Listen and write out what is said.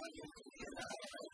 やった!